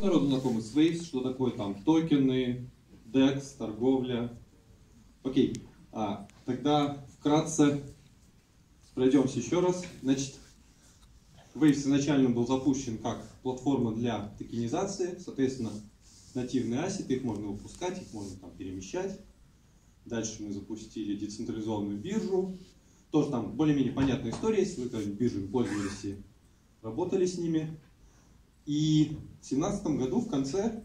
Народу знакомы Waves, что такое там токены, DEX, торговля. Окей, а, тогда вкратце пройдемся еще раз. Значит, Waves изначально был запущен как платформа для токенизации, соответственно, нативные ассеты, их можно выпускать, их можно там перемещать. Дальше мы запустили децентрализованную биржу. Тоже там более-менее понятная история, если вы когда-нибудь биржами пользовались и работали с ними. И в 2017 году в конце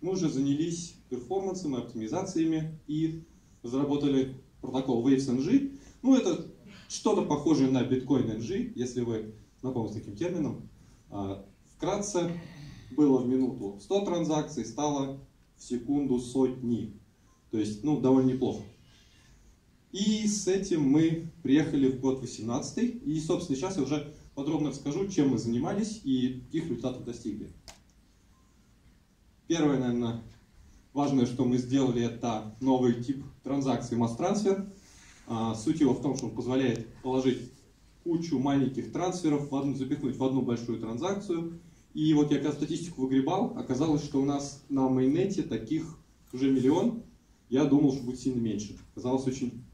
мы уже занялись перформансом и оптимизациями и разработали протокол Waves NG. Ну, это что-то похожее на Bitcoin NG, если вы знакомы с таким термином. А, вкратце, было в минуту 100 транзакций, стало в секунду сотни. То есть, ну, довольно неплохо. И с этим мы приехали в год 18 и, собственно, сейчас я уже подробно расскажу, чем мы занимались и каких результатов достигли. Первое, наверное, важное, что мы сделали, это новый тип транзакции Mass Transfer. А, суть его в том, что он позволяет положить кучу маленьких трансферов, в одну, запихнуть в одну большую транзакцию. И вот я когда статистику выгребал, оказалось, что у нас на майнете таких уже миллион. Я думал, что будет сильно меньше. Оказалось очень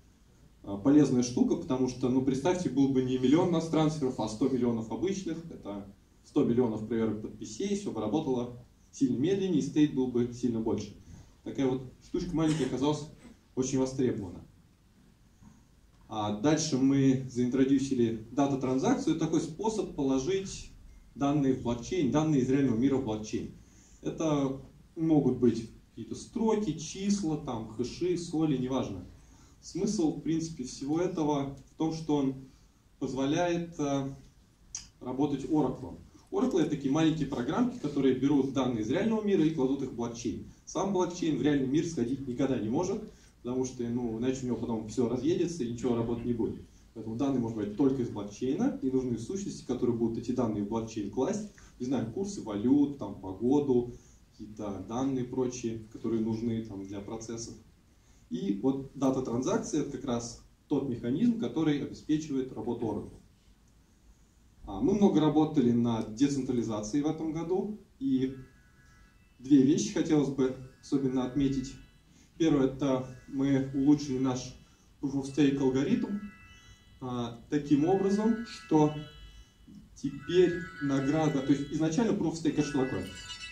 полезная штука, потому что, ну, представьте, был бы не миллион нас трансферов, а 100 миллионов обычных. Это 100 миллионов проверок подписей, все бы работало сильно медленнее, и стейт был бы сильно больше. Такая вот штучка маленькая оказалась очень востребована. А дальше мы заинтродюсили дата-транзакцию. такой способ положить данные в блокчейн, данные из реального мира в блокчейн. Это могут быть какие-то строки, числа, там, хэши, соли, неважно. Смысл, в принципе, всего этого в том, что он позволяет э, работать Oracle. Oracle это такие маленькие программки, которые берут данные из реального мира и кладут их в блокчейн. Сам блокчейн в реальный мир сходить никогда не может, потому что ну, иначе у него потом все разъедется и ничего работать не будет. Поэтому данные можно брать только из блокчейна, и нужны сущности, которые будут эти данные в блокчейн класть, не знаю, курсы валют, там, погоду, какие-то данные прочие, которые нужны там, для процессов. И вот дата транзакции это как раз тот механизм, который обеспечивает работу Oracle. А, мы много работали над децентрализацией в этом году, и две вещи хотелось бы особенно отметить. Первое, это мы улучшили наш Proof of Stake алгоритм а, таким образом, что теперь награда, то есть изначально Proof of Stake что такое?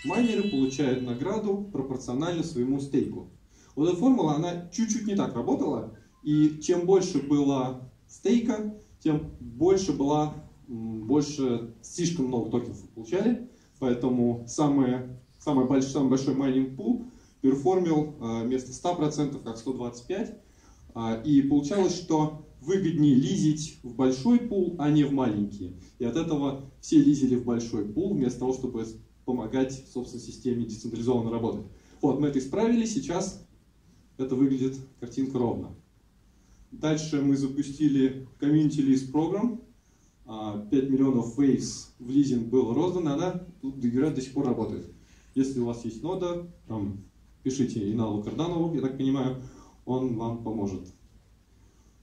Майнеры получают награду пропорционально своему стейку. Вот эта формула, она чуть-чуть не так работала, и чем больше было стейка, тем больше была больше, слишком много токенов получали, поэтому самое, самый, большой, самый большой майнинг пул перформил а, вместо 100% как 125%, а, и получалось, что выгоднее лизить в большой пул, а не в маленькие. И от этого все лизили в большой пул, вместо того, чтобы помогать, собственно, системе децентрализованно работать. Вот, мы это исправили, сейчас это выглядит картинка ровно. Дальше мы запустили Community List Program, 5 а, миллионов waves в лизинг было роздано, она играет до сих пор работает. Если у вас есть нода, там, пишите Иналу Карданову, я так понимаю, он вам поможет.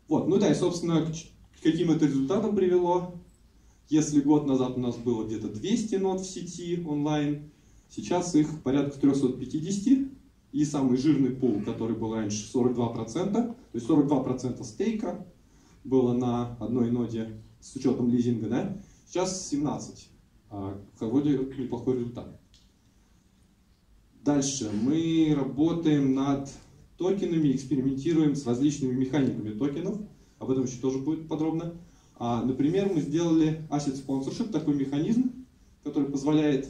Вот, ну да, и собственно, к каким это результатам привело. Если год назад у нас было где-то 200 нод в сети онлайн, сейчас их порядка 350, и самый жирный пул, который был раньше 42%, то есть 42% стейка было на одной ноде с учетом лизинга, да, сейчас 17. А, вроде неплохой результат. Дальше мы работаем над токенами, экспериментируем с различными механиками токенов. Об этом еще тоже будет подробно. А, например, мы сделали Asset Sponsorship, такой механизм, который позволяет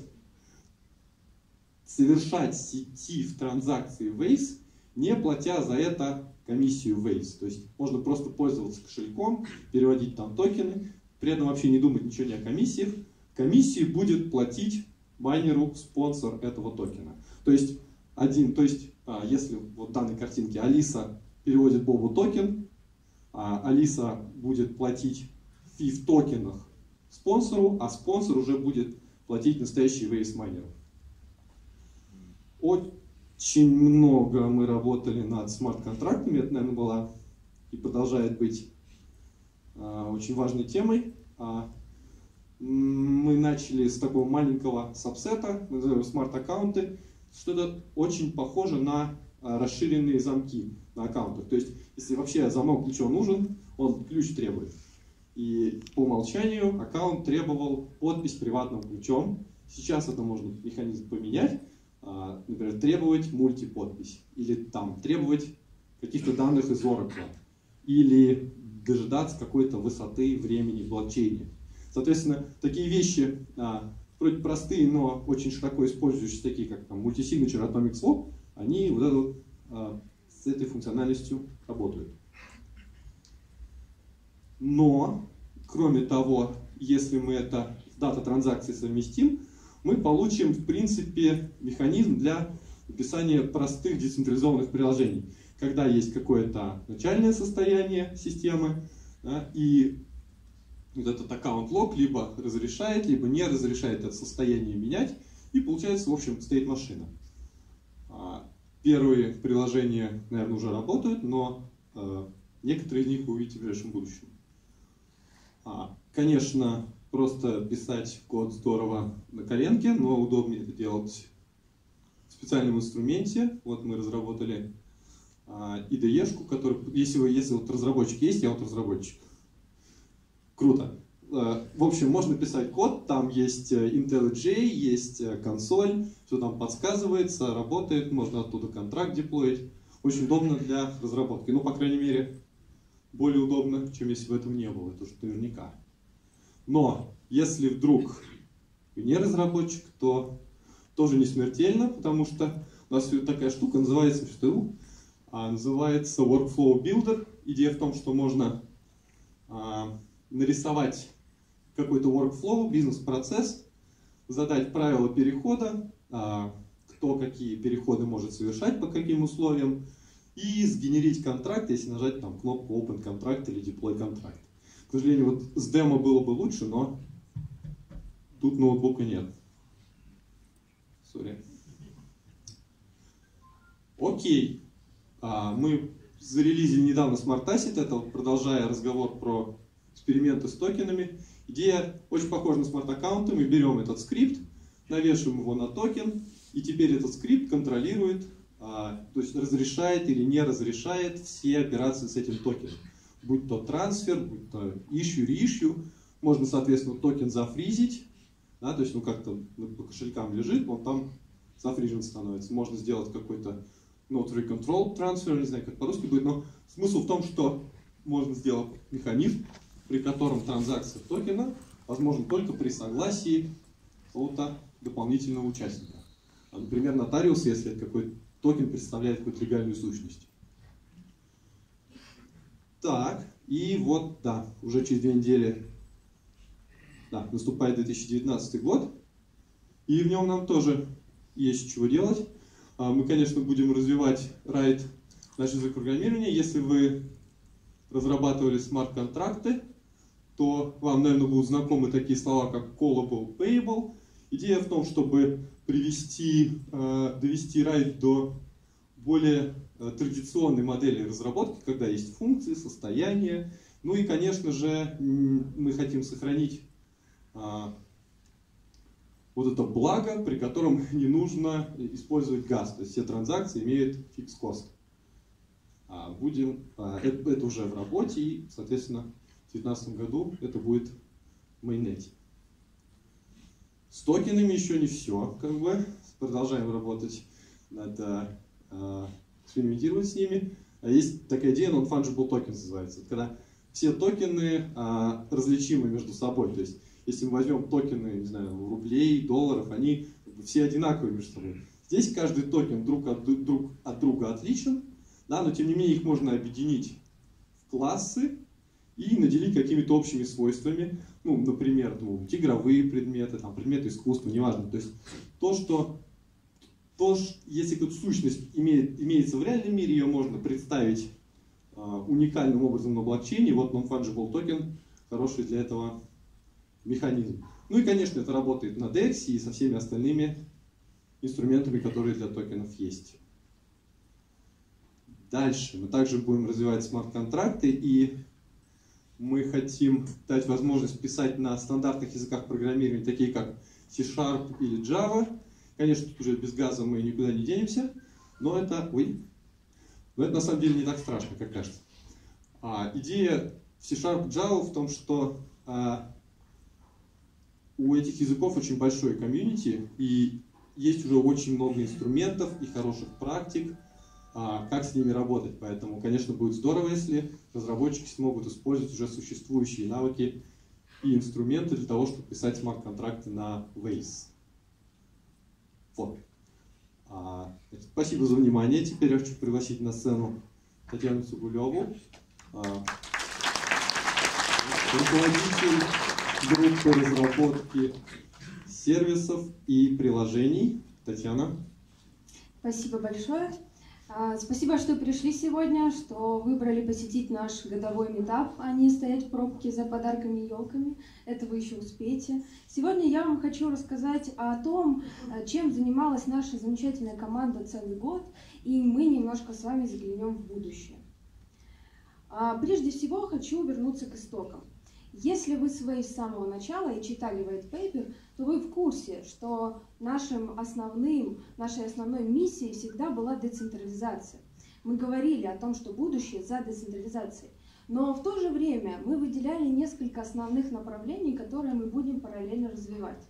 совершать сети в транзакции Waze, не платя за это комиссию Waves. То есть можно просто пользоваться кошельком, переводить там токены, при этом вообще не думать ничего не о комиссиях. Комиссии будет платить майнеру спонсор этого токена. То есть, один, то есть а, если вот в данной картинке Алиса переводит Бобу токен, а Алиса будет платить фи в токенах спонсору, а спонсор уже будет платить настоящий Waves майнеру. Очень много мы работали над смарт-контрактами. Это, наверное, была и продолжает быть а, очень важной темой. А, мы начали с такого маленького сабсета, называем смарт-аккаунты, что-то очень похоже на а, расширенные замки на аккаунтах. То есть, если вообще замок чего нужен, он ключ требует. И по умолчанию аккаунт требовал подпись приватным ключом. Сейчас это можно механизм поменять. А, например, требовать мультиподпись. Или там требовать каких-то данных из Oracle. Или дожидаться какой-то высоты времени в блокчейне. Соответственно, такие вещи, а, вроде простые, но очень широко использующиеся, такие как там, Multisignature Atomic Swap, они вот эту, а, с этой функциональностью работают. Но, кроме того, если мы это дата транзакции совместим, мы получим, в принципе, механизм для написания простых децентрализованных приложений. Когда есть какое-то начальное состояние системы, да, и вот этот аккаунт лог либо разрешает, либо не разрешает это состояние менять, и получается, в общем, стоит машина. А, первые приложения, наверное, уже работают, но э, некоторые из них вы увидите в ближайшем будущем. А, конечно, просто писать код здорово на коленке, но удобнее это делать в специальном инструменте. Вот мы разработали а, IDE-шку, который, если, вы, если вот разработчик есть, я вот разработчик, Круто. Э, в общем, можно писать код, там есть э, IntelliJ, есть э, консоль, все там подсказывается, работает, можно оттуда контракт деплоить. Очень удобно для разработки. Ну, по крайней мере, более удобно, чем если бы этого не было, это уж наверняка. Но, если вдруг не разработчик, то тоже не смертельно, потому что у нас такая штука называется, что а, называется Workflow Builder. Идея в том, что можно а, нарисовать какой-то workflow, бизнес-процесс, задать правила перехода, а, кто какие переходы может совершать, по каким условиям, и сгенерить контракт, если нажать там кнопку Open контракт или Deploy контракт. К сожалению, вот с демо было бы лучше, но тут ноутбука нет. Сори. Окей. А, мы зарелизили недавно Smart Asset, это продолжая разговор про эксперименты с токенами. Идея очень похожа на смарт-аккаунты. Мы берем этот скрипт, навешиваем его на токен, и теперь этот скрипт контролирует, а, то есть разрешает или не разрешает все операции с этим токеном. Будь то трансфер, будь то issue, reissue. Можно, соответственно, токен зафризить, да, то есть, ну, как-то по кошелькам лежит, он там зафрижен становится. Можно сделать какой-то notary control transfer, не знаю, как по-русски будет, но смысл в том, что можно сделать механизм, при котором транзакция токена возможна только при согласии какого-то дополнительного участника. Например, нотариус, если какой-то токен представляет какую-то легальную сущность. Так, и вот, да, уже через две недели да, наступает 2019 год, и в нем нам тоже есть чего делать. А, мы, конечно, будем развивать RAID наш язык программирования. Если вы разрабатывали смарт-контракты, то вам, наверное, будут знакомы такие слова, как callable, payable. Идея в том, чтобы привести, э, довести RAID до более традиционной модели разработки, когда есть функции, состояния. Ну и, конечно же, мы хотим сохранить а, вот это благо, при котором не нужно использовать газ. То есть все транзакции имеют фикс кост. А, будем, а, это, уже в работе и, соответственно, 2019 году это будет в майонете. С токенами еще не все, как бы. Продолжаем работать, надо э, экспериментировать с ними. А есть такая идея, non-fungible tokens называется. Это когда все токены э, различимы между собой. То есть, если мы возьмем токены, не знаю, рублей, долларов, они все одинаковые между собой. Здесь каждый токен друг от, друг от друга отличен, да, но тем не менее их можно объединить в классы, и наделить какими-то общими свойствами, ну, например, ну, игровые предметы, там, предметы искусства, неважно. То есть то, что то, если какая-то сущность имеет, имеется в реальном мире, ее можно представить э, уникальным образом на блокчейне. Вот non-fungible токен хороший для этого механизм. Ну и, конечно, это работает на DEX и со всеми остальными инструментами, которые для токенов есть. Дальше мы также будем развивать смарт-контракты и Мы хотим дать возможность писать на стандартных языках программирования, такие как C-Sharp или Java. Конечно, тут уже без газа мы никуда не денемся, но это, ой, но это на самом деле не так страшно, как кажется. А, идея C-Sharp Java в том, что а, у этих языков очень большой комьюнити, и есть уже очень много инструментов и хороших практик, а, как с ними работать. Поэтому, конечно, будет здорово, если разработчики смогут использовать уже существующие навыки и инструменты для того, чтобы писать смарт-контракты на Waze. Вот. А, спасибо за внимание. Теперь я хочу пригласить на сцену Татьяну Цугулеву, а, руководитель группы разработки сервисов и приложений. Татьяна. Спасибо большое. А, спасибо, что пришли сегодня, что выбрали посетить наш годовой метап, а не стоять в пробке за подарками и елками. Это вы еще успеете. Сегодня я вам хочу рассказать о том, э, чем занималась наша замечательная команда целый год, и мы немножко с вами заглянем в будущее. А, прежде всего хочу вернуться к истокам. Если вы свои с самого начала и читали white paper, то вы в курсе, что нашим основным, нашей основной миссией всегда была децентрализация. Мы говорили о том, что будущее за децентрализацией. Но в то же время мы выделяли несколько основных направлений, которые мы будем параллельно развивать.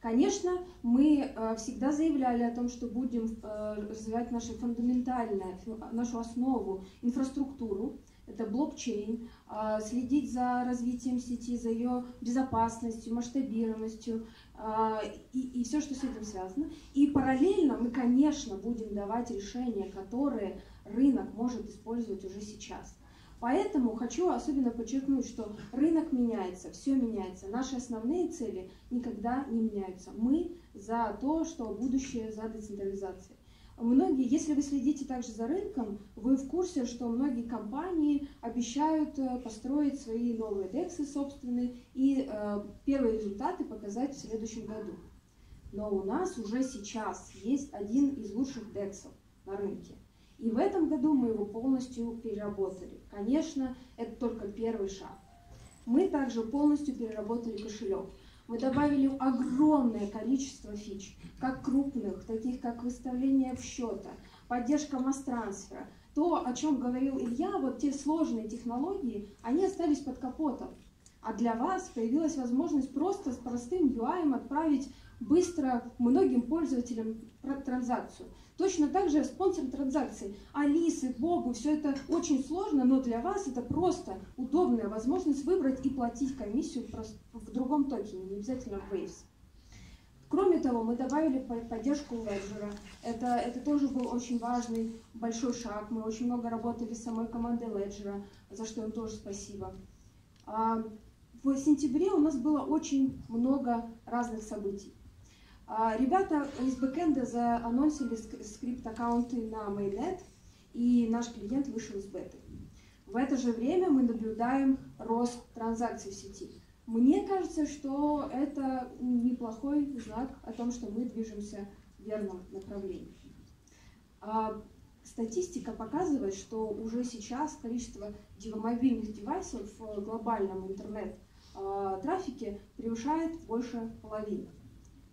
Конечно, мы э, всегда заявляли о том, что будем э, развивать нашу фундаментальную, нашу основу, инфраструктуру, это блокчейн, а, следить за развитием сети, за ее безопасностью, масштабированностью а, и, и все, что с этим связано. И параллельно мы, конечно, будем давать решения, которые рынок может использовать уже сейчас. Поэтому хочу особенно подчеркнуть, что рынок меняется, все меняется. Наши основные цели никогда не меняются. Мы за то, что будущее за децентрализацией. Многие, если вы следите также за рынком, вы в курсе, что многие компании обещают э, построить свои новые DEX собственные и э, первые результаты показать в следующем году. Но у нас уже сейчас есть один из лучших DEX на рынке. И в этом году мы его полностью переработали. Конечно, это только первый шаг. Мы также полностью переработали кошелек. Мы добавили огромное количество фич, как крупных, таких как выставление в счета, поддержка масс-трансфера. То, о чем говорил Илья, вот те сложные технологии, они остались под капотом. А для вас появилась возможность просто с простым UI отправить быстро многим пользователям транзакцию. Точно так же спонсор транзакций. Алисы, Богу, все это очень сложно, но для вас это просто удобная возможность выбрать и платить комиссию в другом токене, не обязательно в Waves. Кроме того, мы добавили поддержку Ledger. Это, это тоже был очень важный, большой шаг. Мы очень много работали с самой командой Ledger, за что им тоже спасибо. А, в сентябре у нас было очень много разных событий. А, ребята из бэкэнда заанонсили скрипт-аккаунты на Mainnet, и наш клиент вышел из беты. В это же время мы наблюдаем рост транзакций в сети. Мне кажется, что это неплохой знак о том, что мы движемся в верном направлении. А статистика показывает, что уже сейчас количество мобильных девайсов в глобальном интернет-трафике а, превышает больше половины.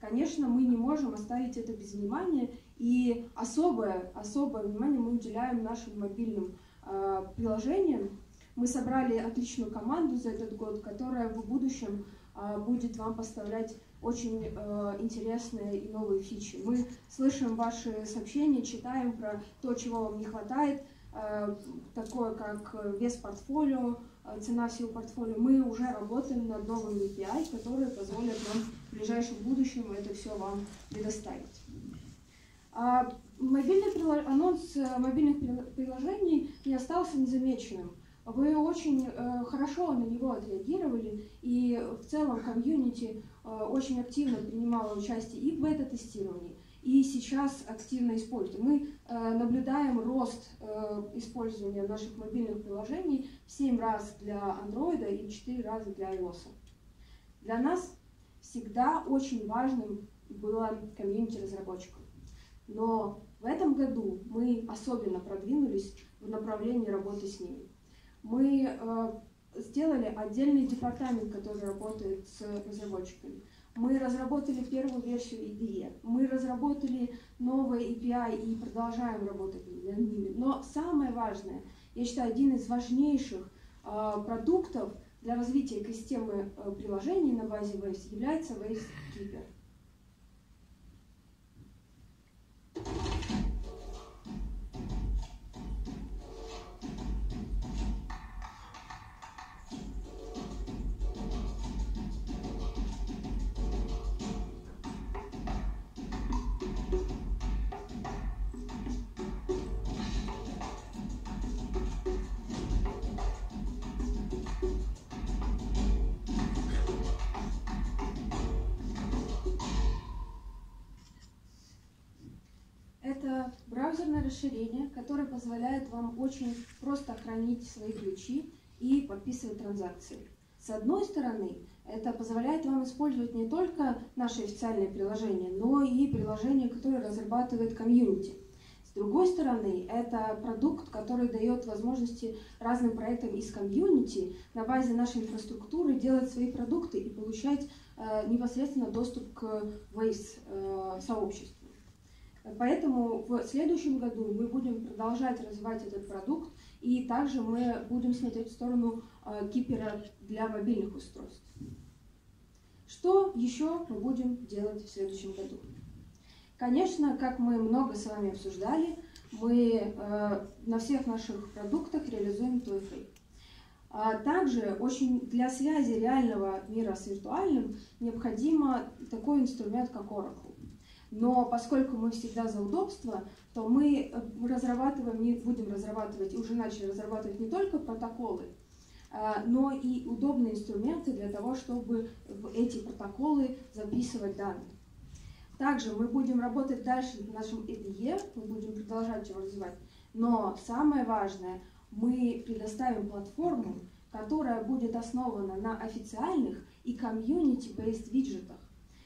Конечно, мы не можем оставить это без внимания, и особое, особое внимание мы уделяем нашим мобильным э, приложениям. Мы собрали отличную команду за этот год, которая в будущем э, будет вам поставлять очень э, интересные и новые фичи. Мы слышим ваши сообщения, читаем про то, чего вам не хватает, э, такое как вес портфолио, э, цена всего портфолио. Мы уже работаем над новым API, которые позволят нам в ближайшем будущем это все вам предоставить. А мобильный анонс э, мобильных приложений не остался незамеченным. Вы очень э, хорошо на него отреагировали, и в целом комьюнити э, очень активно принимало участие и в бета-тестировании, и сейчас активно используем. Мы э, наблюдаем рост э, использования наших мобильных приложений в 7 раз для Android и в 4 раза для iOS. Для нас всегда очень важным было комьюнити разработчиков. Но в этом году мы особенно продвинулись в направлении работы с ними. Мы э, сделали отдельный департамент, который работает с разработчиками. Мы разработали первую версию IDE, мы разработали новые API и продолжаем работать над ними. Но самое важное, я считаю, один из важнейших э, продуктов для развития экосистемы э, приложений на базе Waves является Waves Keeper. Браузерное расширение, которое позволяет вам очень просто хранить свои ключи и подписывать транзакции. С одной стороны, это позволяет вам использовать не только наши официальные приложения, но и приложения, которые разрабатывает комьюнити. С другой стороны, это продукт, который дает возможности разным проектам из комьюнити на базе нашей инфраструктуры делать свои продукты и получать э, непосредственно доступ к Waze э, сообществу. Поэтому в следующем году мы будем продолжать развивать этот продукт, и также мы будем смотреть в сторону э, кипера для мобильных устройств. Что еще мы будем делать в следующем году? Конечно, как мы много с вами обсуждали, мы э, на всех наших продуктах реализуем ToyFree. А также очень для связи реального мира с виртуальным необходимо такой инструмент, как Oracle. Но поскольку мы всегда за удобство, то мы э, разрабатываем, не будем разрабатывать, уже начали разрабатывать не только протоколы, а, но и удобные инструменты для того, чтобы в эти протоколы записывать данные. Также мы будем работать дальше в нашем EDE, мы будем продолжать его развивать. Но самое важное, мы предоставим платформу, которая будет основана на официальных и комьюнити-based виджетах,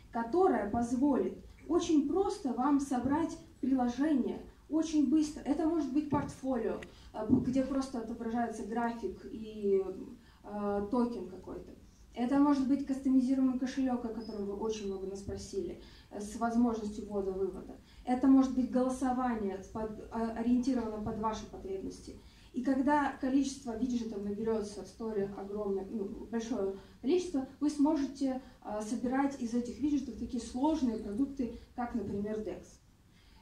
которая позволит очень просто вам собрать приложение, очень быстро. Это может быть портфолио, э, где просто отображается график и э, токен какой-то. Это может быть кастомизируемый кошелек, о котором вы очень много нас просили, э, с возможностью ввода-вывода. Это может быть голосование, под, ориентировано под ваши потребности. И когда количество виджетов наберется в сториях огромное, ну, большое количество, вы сможете э, собирать из этих виджетов такие сложные продукты, как, например, DEX.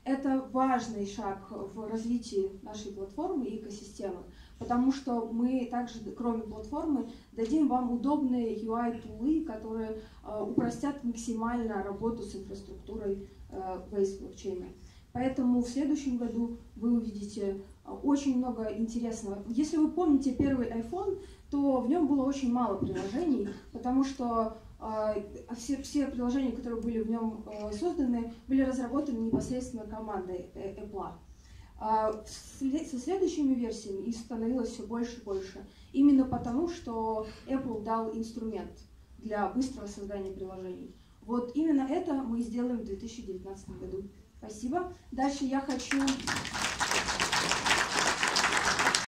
Это важный шаг в развитии нашей платформы и экосистемы, потому что мы также, кроме платформы, дадим вам удобные UI-тулы, которые э, упростят максимально работу с инфраструктурой э, Base блокчейна. Поэтому в следующем году вы увидите очень много интересного. Если вы помните первый iPhone, то в нем было очень мало приложений, потому что э, все, все приложения, которые были в нем э, созданы, были разработаны непосредственно командой э, Apple. А со следующими версиями их становилось все больше и больше. Именно потому, что Apple дал инструмент для быстрого создания приложений. Вот именно это мы сделаем в 2019 году. Спасибо. Дальше я хочу